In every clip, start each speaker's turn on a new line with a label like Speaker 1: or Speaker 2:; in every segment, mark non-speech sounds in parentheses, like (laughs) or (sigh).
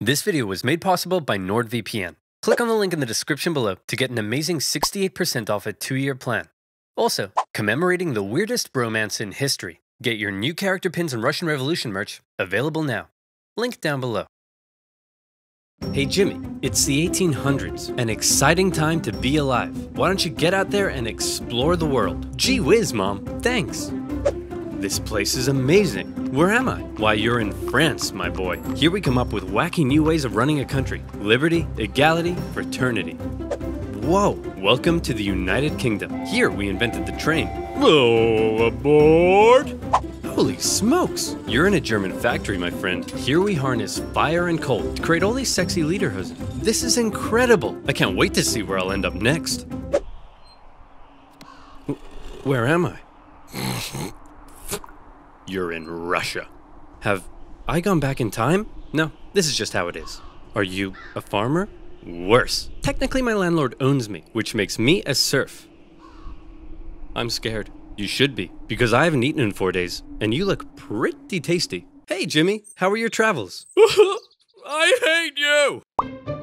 Speaker 1: This video was made possible by NordVPN. Click on the link in the description below to get an amazing 68% off a two-year plan. Also, commemorating the weirdest bromance in history. Get your new character pins and Russian Revolution merch available now. Link down below. Hey Jimmy, it's the 1800s, an exciting time to be alive. Why don't you get out there and explore the world? Gee whiz, Mom, thanks. This place is amazing. Where am I? Why, you're in France, my boy. Here we come up with wacky new ways of running a country liberty, equality, fraternity. Whoa, welcome to the United Kingdom. Here we invented the train. Whoa, aboard! Holy smokes! You're in a German factory, my friend. Here we harness fire and coal to create all these sexy lederhosen. This is incredible! I can't wait to see where I'll end up next. Where am I? (laughs) You're in Russia. Have I gone back in time? No, this is just how it is. Are you a farmer? Worse. Technically, my landlord owns me, which makes me a serf. I'm scared. You should be, because I haven't eaten in four days, and you look pretty tasty. Hey, Jimmy, how are your travels? (laughs)
Speaker 2: I hate you!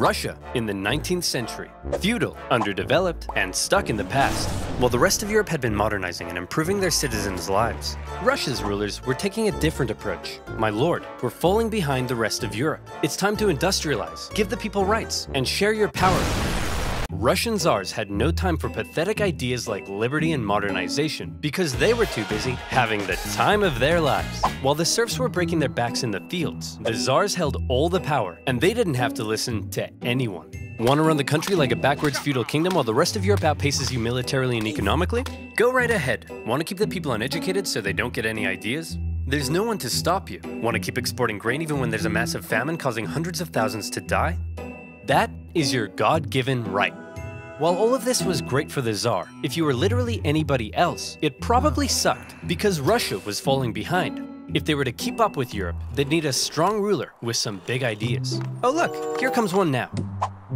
Speaker 1: Russia in the 19th century. Feudal, underdeveloped, and stuck in the past. While the rest of Europe had been modernizing and improving their citizens' lives, Russia's rulers were taking a different approach. My lord, we're falling behind the rest of Europe. It's time to industrialize, give the people rights, and share your power. Russian czars had no time for pathetic ideas like liberty and modernization because they were too busy having the time of their lives. While the serfs were breaking their backs in the fields, the czars held all the power and they didn't have to listen to anyone. Want to run the country like a backwards feudal kingdom while the rest of Europe outpaces you militarily and economically? Go right ahead. Want to keep the people uneducated so they don't get any ideas? There's no one to stop you. Want to keep exporting grain even when there's a massive famine causing hundreds of thousands to die? That is your God given right. While all of this was great for the Tsar, if you were literally anybody else, it probably sucked because Russia was falling behind. If they were to keep up with Europe, they'd need a strong ruler with some big ideas. Oh look, here comes one now.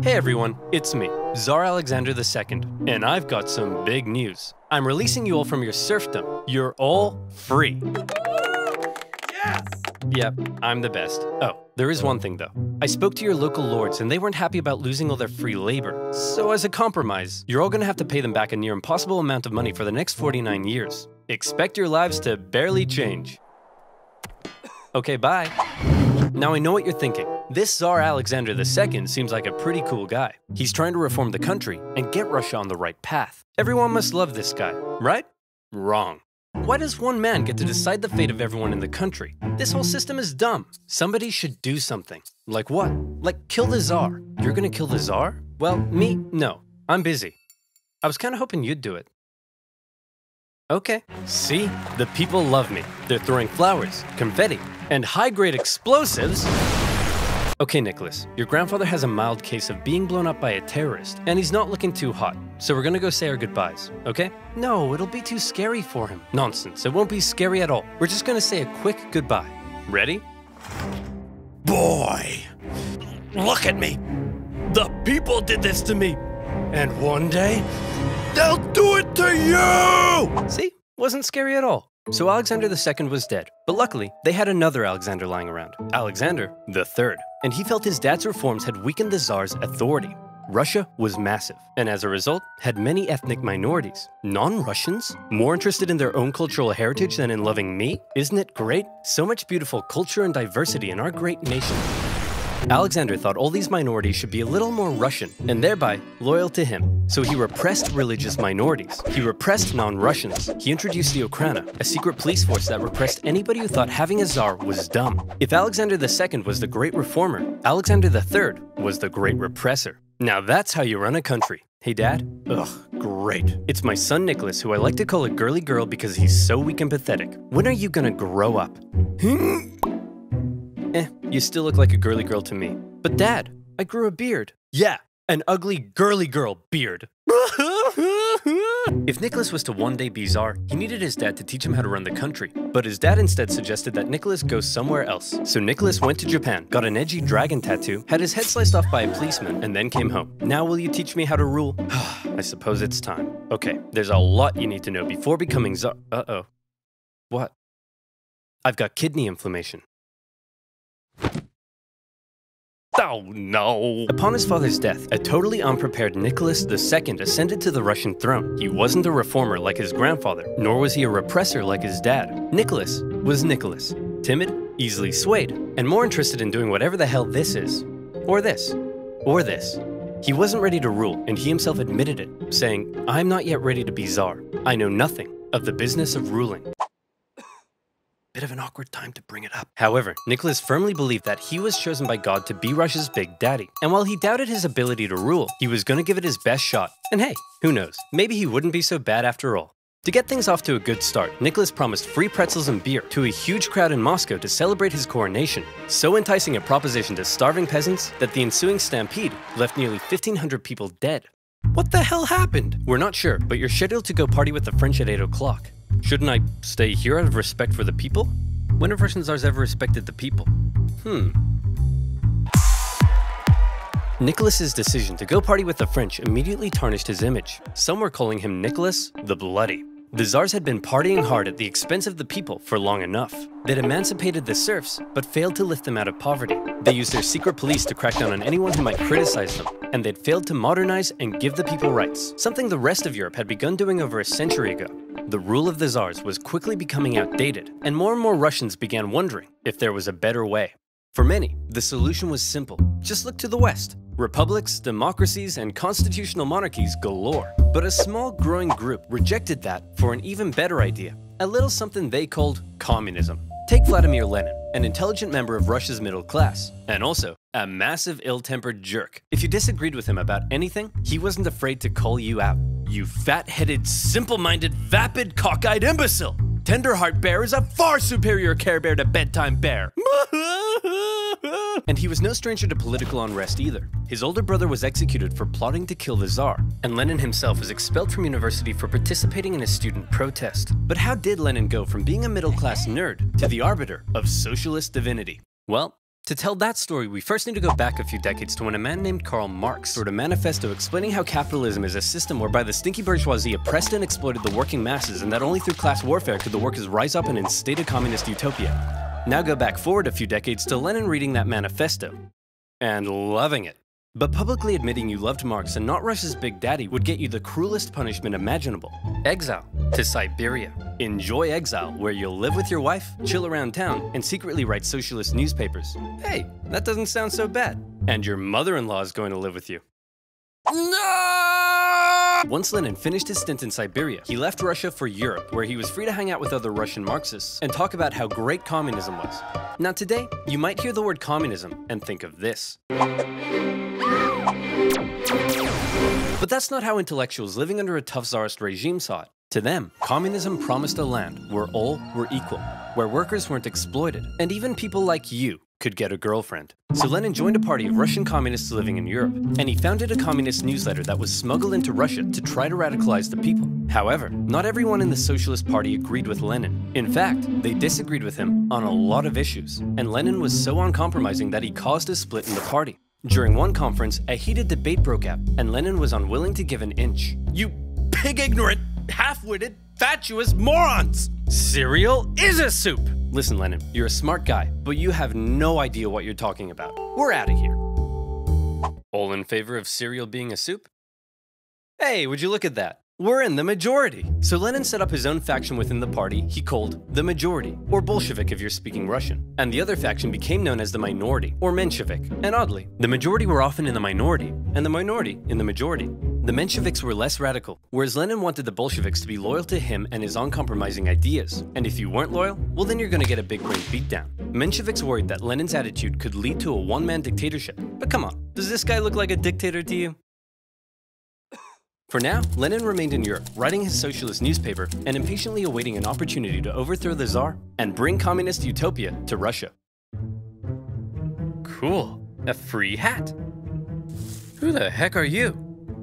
Speaker 1: Hey everyone, it's me, Tsar Alexander II, and I've got some big news. I'm releasing you all from your serfdom. You're all free.
Speaker 2: Yes!
Speaker 1: Yep, I'm the best. Oh, there is one thing though. I spoke to your local lords and they weren't happy about losing all their free labor. So as a compromise, you're all gonna have to pay them back a near impossible amount of money for the next 49 years. Expect your lives to barely change. Okay, bye. Now I know what you're thinking. This Tsar Alexander II seems like a pretty cool guy. He's trying to reform the country and get Russia on the right path. Everyone must love this guy, right? Wrong. Why does one man get to decide the fate of everyone in the country? This whole system is dumb. Somebody should do something. Like what? Like kill the czar. You're gonna kill the czar? Well, me, no. I'm busy. I was kinda hoping you'd do it. Okay. See? The people love me. They're throwing flowers, confetti, and high grade explosives. Okay, Nicholas, your grandfather has a mild case of being blown up by a terrorist, and he's not looking too hot. So we're gonna go say our goodbyes, okay? No, it'll be too scary for him. Nonsense, it won't be scary at all. We're just gonna say a quick goodbye. Ready?
Speaker 2: Boy! Look at me! The people did this to me! And one day, they'll do it to you!
Speaker 1: See? Wasn't scary at all. So Alexander II was dead, but luckily, they had another Alexander lying around, Alexander III, and he felt his dad's reforms had weakened the Tsar's authority. Russia was massive, and as a result, had many ethnic minorities. Non Russians? More interested in their own cultural heritage than in loving me? Isn't it great? So much beautiful culture and diversity in our great nation. Alexander thought all these minorities should be a little more Russian, and thereby loyal to him. So he repressed religious minorities. He repressed non Russians. He introduced the Okhrana, a secret police force that repressed anybody who thought having a czar was dumb. If Alexander II was the great reformer, Alexander III was the great repressor. Now that's how you run a country. Hey, Dad? Ugh, great. It's my son Nicholas, who I like to call a girly girl because he's so weak and pathetic. When are you gonna grow up? (laughs) you still look like a girly girl to me. But, Dad, I grew a beard. Yeah, an ugly girly girl beard. if Nicholas was to one day be czar, he needed his dad to teach him how to run the country. But his dad instead suggested that Nicholas go somewhere else. So Nicholas went to Japan, got an edgy dragon tattoo, had his head sliced off by a policeman, and then came home. Now will you teach me how to rule? (sighs) I suppose it's time. Okay, there's a lot you need to know before becoming czar. Uh-oh. What? I've got kidney inflammation.
Speaker 2: Oh no!
Speaker 1: Upon his father's death, a totally unprepared Nicholas II ascended to the Russian throne. He wasn't a reformer like his grandfather, nor was he a repressor like his dad. Nicholas was Nicholas, timid, easily swayed, and more interested in doing whatever the hell this is. Or this. Or this. He wasn't ready to rule, and he himself admitted it, saying, I'm not yet ready to be czar. I know nothing of the business of ruling. Bit of an awkward time to bring it up. However, Nicholas firmly believed that he was chosen by God to be Russia's big daddy. And while he doubted his ability to rule, he was going to give it his best shot. And hey, who knows, maybe he wouldn't be so bad after all. To get things off to a good start, Nicholas promised free pretzels and beer to a huge crowd in Moscow to celebrate his coronation, so enticing a proposition to starving peasants that the ensuing stampede left nearly 1,500 people dead. What the hell happened? We're not sure, but you're scheduled to go party with the French at 8 o'clock. Shouldn't I stay here out of respect for the people? When have Russian czars ever respected the people? Hmm. Nicholas's decision to go party with the French immediately tarnished his image. Some were calling him Nicholas the Bloody. The czars had been partying hard at the expense of the people for long enough. They'd emancipated the serfs, but failed to lift them out of poverty. They used their secret police to crack down on anyone who might criticize them, and they'd failed to modernize and give the people rights, something the rest of Europe had begun doing over a century ago. The rule of the czars was quickly becoming outdated, and more and more Russians began wondering if there was a better way. For many, the solution was simple. Just look to the West. Republics, democracies, and constitutional monarchies galore. But a small growing group rejected that for an even better idea, a little something they called communism. Take Vladimir Lenin, an intelligent member of Russia's middle class, and also a massive ill-tempered jerk. If you disagreed with him about anything, he wasn't afraid to call you out. You fat-headed, simple-minded, vapid, cockeyed imbecile! Tenderheart Bear is a far superior Care Bear to Bedtime Bear. (laughs) and he was no stranger to political unrest either. His older brother was executed for plotting to kill the Tsar, and Lenin himself was expelled from university for participating in a student protest. But how did Lenin go from being a middle-class nerd to the arbiter of socialist divinity? Well, to tell that story, we first need to go back a few decades to when a man named Karl Marx wrote a manifesto explaining how capitalism is a system whereby the stinky bourgeoisie oppressed and exploited the working masses and that only through class warfare could the workers rise up and instate a communist utopia. Now go back forward a few decades to Lenin reading that manifesto and loving it. But publicly admitting you loved Marx and not Russia's big daddy would get you the cruelest punishment imaginable exile to Siberia. Enjoy exile, where you'll live with your wife, chill around town, and secretly write socialist newspapers. Hey, that doesn't sound so bad. And your mother in law is going to live with you. No! Once Lenin finished his stint in Siberia, he left Russia for Europe, where he was free to hang out with other Russian Marxists and talk about how great communism was. Now, today, you might hear the word communism and think of this. But that's not how intellectuals living under a tough czarist regime saw it. To them, communism promised a land where all were equal, where workers weren't exploited, and even people like you could get a girlfriend. So Lenin joined a party of Russian communists living in Europe, and he founded a communist newsletter that was smuggled into Russia to try to radicalize the people. However, not everyone in the Socialist Party agreed with Lenin. In fact, they disagreed with him on a lot of issues, and Lenin was so uncompromising that he caused a split in the party. During one conference, a heated debate broke out, and Lenin was unwilling to give an inch.
Speaker 2: You pig ignorant, half witted, fatuous morons! Cereal is a soup!
Speaker 1: Listen, Lenin, you're a smart guy, but you have no idea what you're talking about. We're out of here. All in favor of cereal being a soup? Hey, would you look at that? We're in the majority. So Lenin set up his own faction within the party he called the majority, or Bolshevik if you're speaking Russian. And the other faction became known as the minority, or Menshevik. And oddly, the majority were often in the minority, and the minority in the majority. The Mensheviks were less radical, whereas Lenin wanted the Bolsheviks to be loyal to him and his uncompromising ideas. And if you weren't loyal, well then you're gonna get a big brain beatdown. Mensheviks worried that Lenin's attitude could lead to a one-man dictatorship. But come on, does this guy look like a dictator to you? For now, Lenin remained in Europe, writing his socialist newspaper and impatiently awaiting an opportunity to overthrow the Tsar and bring communist utopia to Russia. Cool, a free hat. Who the heck are you?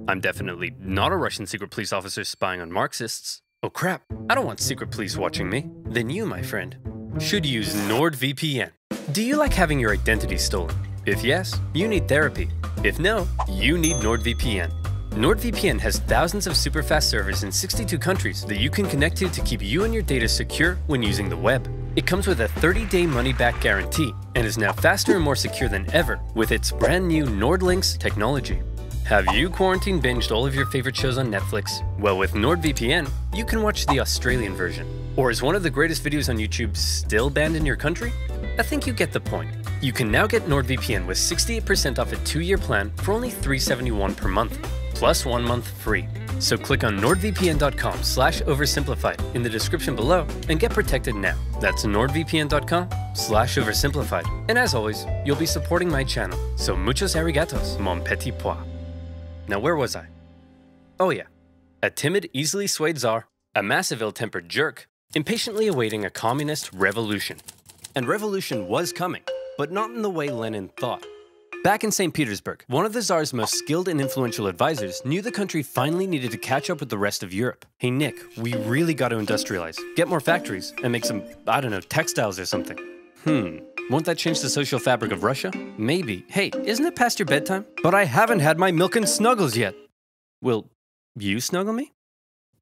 Speaker 1: I'm definitely not a Russian secret police officer spying on Marxists. Oh crap, I don't want secret police watching me. Then you, my friend, should use NordVPN. Do you like having your identity stolen? If yes, you need therapy. If no, you need NordVPN. NordVPN has thousands of super fast servers in 62 countries that you can connect to to keep you and your data secure when using the web. It comes with a 30-day money-back guarantee and is now faster and more secure than ever with its brand new NordLynx technology. Have you quarantine binged all of your favorite shows on Netflix? Well, with NordVPN, you can watch the Australian version. Or is one of the greatest videos on YouTube still banned in your country? I think you get the point. You can now get NordVPN with 68% off a two-year plan for only 371 per month, plus one month free. So click on nordvpn.com slash oversimplified in the description below and get protected now. That's nordvpn.com slash oversimplified. And as always, you'll be supporting my channel. So muchos arigatos, mon petit pois. Now where was I? Oh yeah. A timid, easily swayed czar, a massive ill-tempered jerk, impatiently awaiting a communist revolution. And revolution was coming, but not in the way Lenin thought. Back in St. Petersburg, one of the Tsar's most skilled and influential advisors knew the country finally needed to catch up with the rest of Europe. Hey Nick, we really got to industrialize, get more factories, and make some, I don't know, textiles or something. Hmm, won't that change the social fabric of Russia? Maybe. Hey, isn't it past your bedtime? But I haven't had my milk and snuggles yet. Will you snuggle me?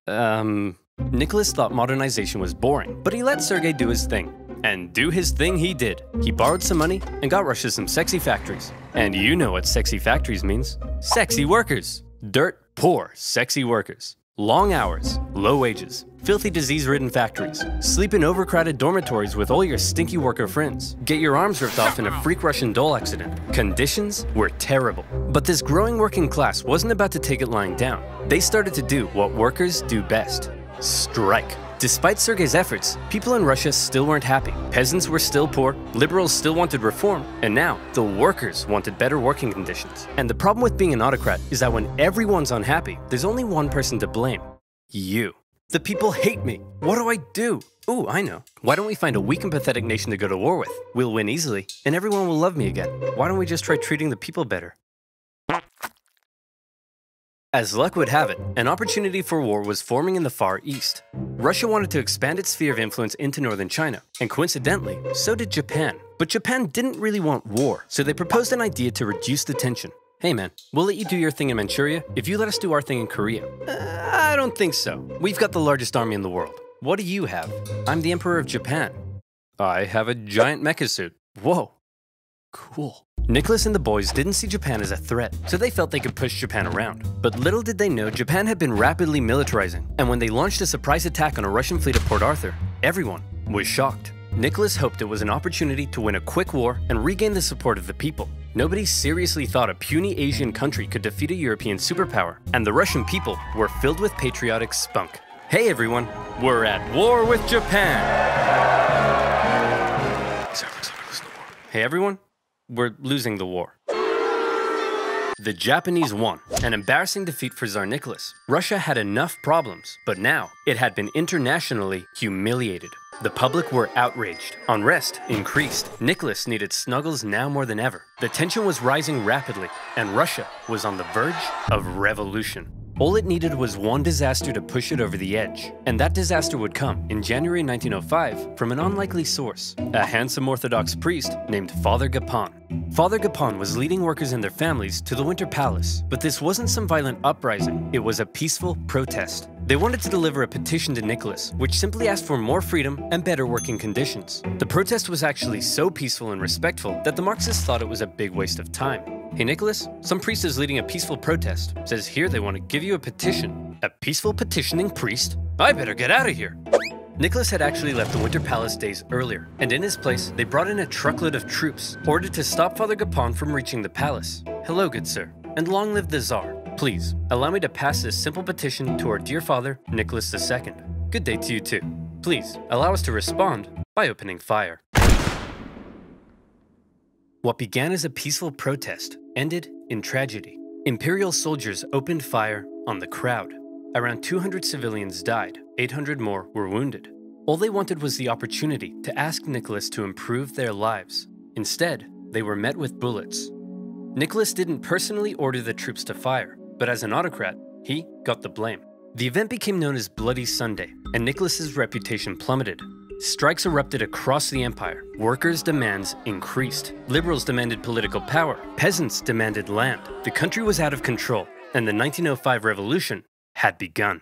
Speaker 1: Um, Nicholas thought modernization was boring, but he let Sergei do his thing. And do his thing he did. He borrowed some money and got Russia some sexy factories. And you know what sexy factories means. Sexy workers. Dirt poor, sexy workers. Long hours, low wages, filthy disease-ridden factories, sleep in overcrowded dormitories with all your stinky worker friends, get your arms ripped off in a freak Russian doll accident. Conditions were terrible. But this growing working class wasn't about to take it lying down. They started to do what workers do best. Strike. Despite Sergei's efforts, people in Russia still weren't happy. Peasants were still poor, liberals still wanted reform, and now the workers wanted better working conditions. And the problem with being an autocrat is that when everyone's unhappy, there's only one person to blame you. The people hate me. What do I do? Ooh, I know. Why don't we find a weak and pathetic nation to go to war with? We'll win easily, and everyone will love me again. Why don't we just try treating the people better? As luck would have it, an opportunity for war was forming in the Far East. Russia wanted to expand its sphere of influence into northern China, and coincidentally, so did Japan. But Japan didn't really want war, so they proposed an idea to reduce the tension. Hey man, we'll let you do your thing in Manchuria if you let us do our thing in Korea. Uh, I don't think so. We've got the largest army in the world. What do you have? I'm the Emperor of Japan. I have a giant mecha suit. Whoa. Cool. Nicholas and the boys didn't see Japan as a threat, so they felt they could push Japan around. But little did they know Japan had been rapidly militarizing, and when they launched a surprise attack on a Russian fleet at Port Arthur, everyone was shocked. Nicholas hoped it was an opportunity to win a quick war and regain the support of the people. Nobody seriously thought a puny Asian country could defeat a European superpower, and the Russian people were filled with patriotic spunk. Hey everyone, we're at war with Japan! Hey everyone, we're losing the war. The Japanese won, an embarrassing defeat for Tsar Nicholas. Russia had enough problems, but now it had been internationally humiliated. The public were outraged. Unrest increased. Nicholas needed snuggles now more than ever. The tension was rising rapidly, and Russia was on the verge of revolution. All it needed was one disaster to push it over the edge. And that disaster would come in January 1905 from an unlikely source, a handsome Orthodox priest named Father Gapon. Father Gapon was leading workers and their families to the Winter Palace, but this wasn't some violent uprising, it was a peaceful protest. They wanted to deliver a petition to Nicholas, which simply asked for more freedom and better working conditions. The protest was actually so peaceful and respectful that the Marxists thought it was a big waste of time. Hey Nicholas, some priest is leading a peaceful protest. Says here they want to give you a petition. A peaceful petitioning priest? I better get out of here. Nicholas had actually left the Winter Palace days earlier, and in his place, they brought in a truckload of troops, ordered to stop Father Gapon from reaching the palace. Hello, good sir, and long live the Tsar. Please, allow me to pass this simple petition to our dear father, Nicholas II. Good day to you too. Please, allow us to respond by opening fire. What began as a peaceful protest ended in tragedy. Imperial soldiers opened fire on the crowd. Around 200 civilians died, 800 more were wounded. All they wanted was the opportunity to ask Nicholas to improve their lives. Instead, they were met with bullets. Nicholas didn't personally order the troops to fire, but as an autocrat, he got the blame. The event became known as Bloody Sunday, and Nicholas's reputation plummeted. Strikes erupted across the empire. Workers' demands increased. Liberals demanded political power. Peasants demanded land. The country was out of control, and the 1905 revolution had begun.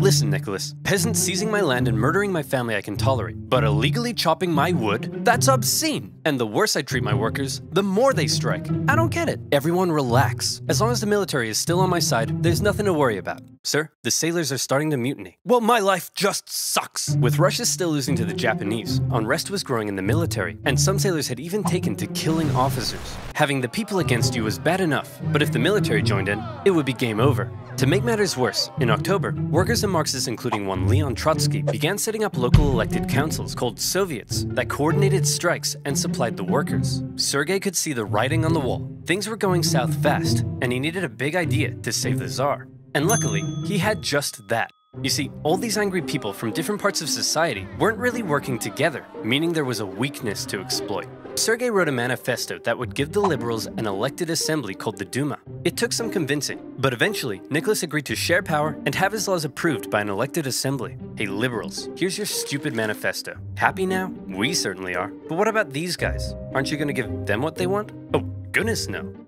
Speaker 1: Listen, Nicholas, peasants seizing my land and murdering my family I can tolerate, but illegally chopping my wood? That's obscene! And the worse I treat my workers, the more they strike. I don't get it. Everyone relax. As long as the military is still on my side, there's nothing to worry about. Sir, the sailors are starting to mutiny.
Speaker 2: Well, my life just sucks.
Speaker 1: With Russia still losing to the Japanese, unrest was growing in the military, and some sailors had even taken to killing officers. Having the people against you was bad enough, but if the military joined in, it would be game over. To make matters worse, in October, workers and Marxists, including one Leon Trotsky, began setting up local elected councils called Soviets that coordinated strikes and supplied the workers. Sergei could see the writing on the wall. Things were going south fast, and he needed a big idea to save the Tsar. And luckily, he had just that. You see, all these angry people from different parts of society weren't really working together, meaning there was a weakness to exploit. Sergei wrote a manifesto that would give the liberals an elected assembly called the Duma. It took some convincing, but eventually, Nicholas agreed to share power and have his laws approved by an elected assembly. Hey liberals, here's your stupid manifesto. Happy now? We certainly are. But what about these guys? Aren't you gonna give them what they want? Oh, goodness no.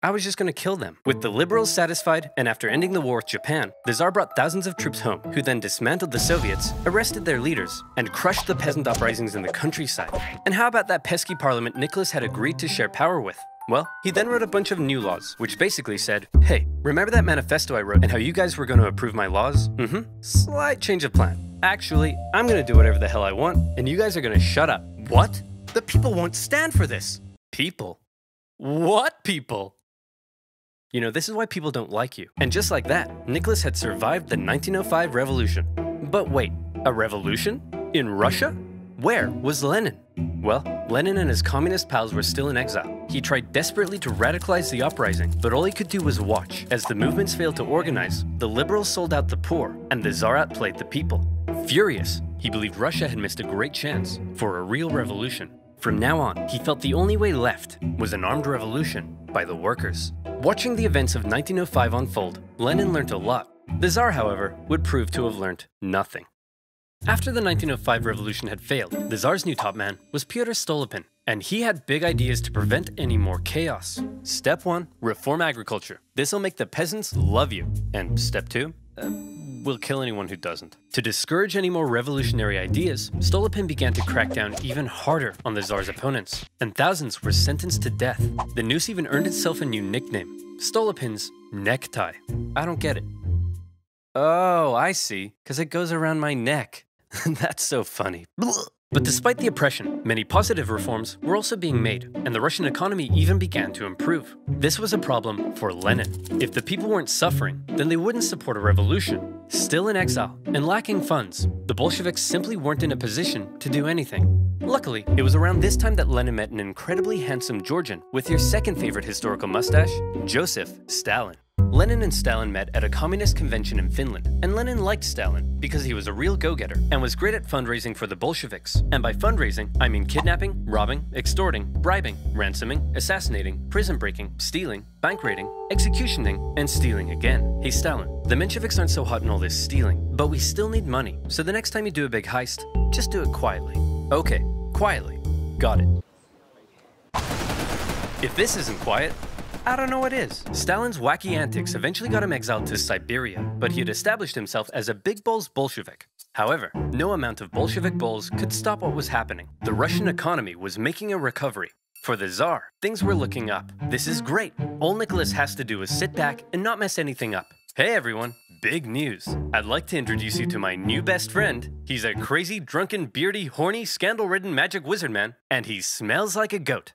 Speaker 1: I was just going to kill them. With the liberals satisfied, and after ending the war with Japan, the Tsar brought thousands of troops home, who then dismantled the Soviets, arrested their leaders, and crushed the peasant uprisings in the countryside. And how about that pesky parliament Nicholas had agreed to share power with? Well, he then wrote a bunch of new laws, which basically said, hey, remember that manifesto I wrote and how you guys were going to approve my laws? Mm-hmm. Slight change of plan. Actually, I'm going to do whatever the hell I want, and you guys are going to shut up.
Speaker 2: What? The people won't stand for this.
Speaker 1: People? What people? You know, this is why people don't like you. And just like that, Nicholas had survived the 1905 revolution. But wait, a revolution? In Russia? Where was Lenin? Well, Lenin and his communist pals were still in exile. He tried desperately to radicalize the uprising, but all he could do was watch. As the movements failed to organize, the liberals sold out the poor, and the Tsar outplayed the people. Furious, he believed Russia had missed a great chance for a real revolution. From now on, he felt the only way left was an armed revolution by the workers. Watching the events of 1905 unfold, Lenin learned a lot. The Tsar, however, would prove to have learned nothing. After the 1905 revolution had failed, the Tsar's new top man was Pyotr Stolypin, and he had big ideas to prevent any more chaos. Step 1 Reform agriculture. This'll make the peasants love you. And step 2 uh, will kill anyone who doesn't. To discourage any more revolutionary ideas, Stolypin began to crack down even harder on the Tsar's opponents, and thousands were sentenced to death. The noose even earned itself a new nickname, Stolypin's necktie. I don't get it. Oh, I see, because it goes around my neck. (laughs) That's so funny. But despite the oppression, many positive reforms were also being made, and the Russian economy even began to improve. This was a problem for Lenin. If the people weren't suffering, then they wouldn't support a revolution. Still in exile and lacking funds, the Bolsheviks simply weren't in a position to do anything. Luckily, it was around this time that Lenin met an incredibly handsome Georgian with your second favorite historical mustache, Joseph Stalin. Lenin and Stalin met at a communist convention in Finland, and Lenin liked Stalin because he was a real go-getter and was great at fundraising for the Bolsheviks. And by fundraising, I mean kidnapping, robbing, extorting, bribing, ransoming, assassinating, prison breaking, stealing, bank raiding, executioning, and stealing again. Hey Stalin, the Mensheviks aren't so hot in all this stealing, but we still need money. So the next time you do a big heist, just do it quietly. Okay, quietly. Got it. If this isn't quiet, I don't know what is. Stalin's wacky antics eventually got him exiled to Siberia, but he had established himself as a big balls Bolshevik. However, no amount of Bolshevik balls could stop what was happening. The Russian economy was making a recovery. For the Tsar, things were looking up. This is great. All Nicholas has to do is sit back and not mess anything up. Hey everyone, big news. I'd like to introduce you to my new best friend. He's a crazy, drunken, beardy, horny, scandal ridden magic wizard man, and he smells like a goat.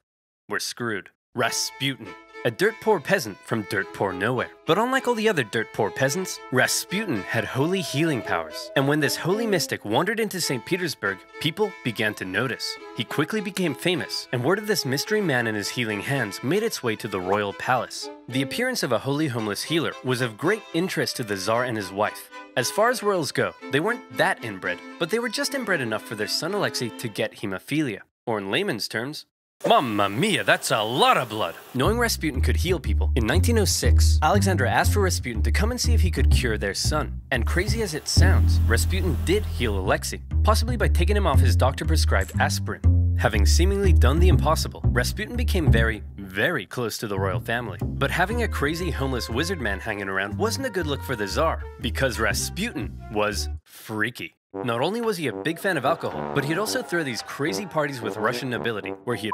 Speaker 1: We're screwed. Rasputin a dirt poor peasant from dirt poor nowhere. But unlike all the other dirt poor peasants, Rasputin had holy healing powers. And when this holy mystic wandered into St. Petersburg, people began to notice. He quickly became famous, and word of this mystery man and his healing hands made its way to the royal palace. The appearance of a holy homeless healer was of great interest to the Tsar and his wife. As far as royals go, they weren't that inbred, but they were just inbred enough for their son Alexei to get hemophilia. Or in layman's terms,
Speaker 2: Mamma mia, that's a lot of blood.
Speaker 1: Knowing Rasputin could heal people, in 1906, Alexandra asked for Rasputin to come and see if he could cure their son. And crazy as it sounds, Rasputin did heal Alexei, possibly by taking him off his doctor prescribed aspirin. Having seemingly done the impossible, Rasputin became very, very close to the royal family. But having a crazy homeless wizard man hanging around wasn't a good look for the Tsar, because Rasputin was freaky. Not only was he a big fan of alcohol, but he'd also throw these crazy parties with Russian nobility, where he'd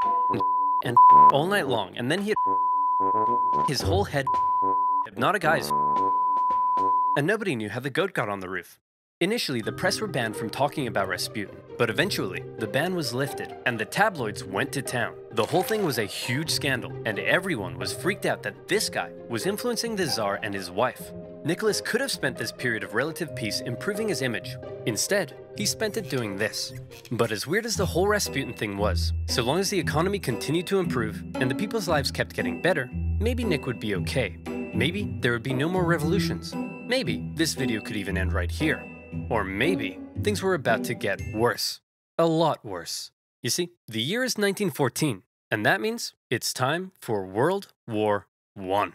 Speaker 1: and all night long, and then he'd his whole head hypnotic eyes and nobody knew how the goat got on the roof. Initially, the press were banned from talking about Rasputin, but eventually, the ban was lifted and the tabloids went to town. The whole thing was a huge scandal, and everyone was freaked out that this guy was influencing the Tsar and his wife. Nicholas could have spent this period of relative peace improving his image. Instead, he spent it doing this. But as weird as the whole Rasputin thing was, so long as the economy continued to improve and the people's lives kept getting better, maybe Nick would be okay. Maybe there would be no more revolutions. Maybe this video could even end right here. Or maybe things were about to get worse. A lot worse. You see, the year is 1914, and that means it's time for World War I.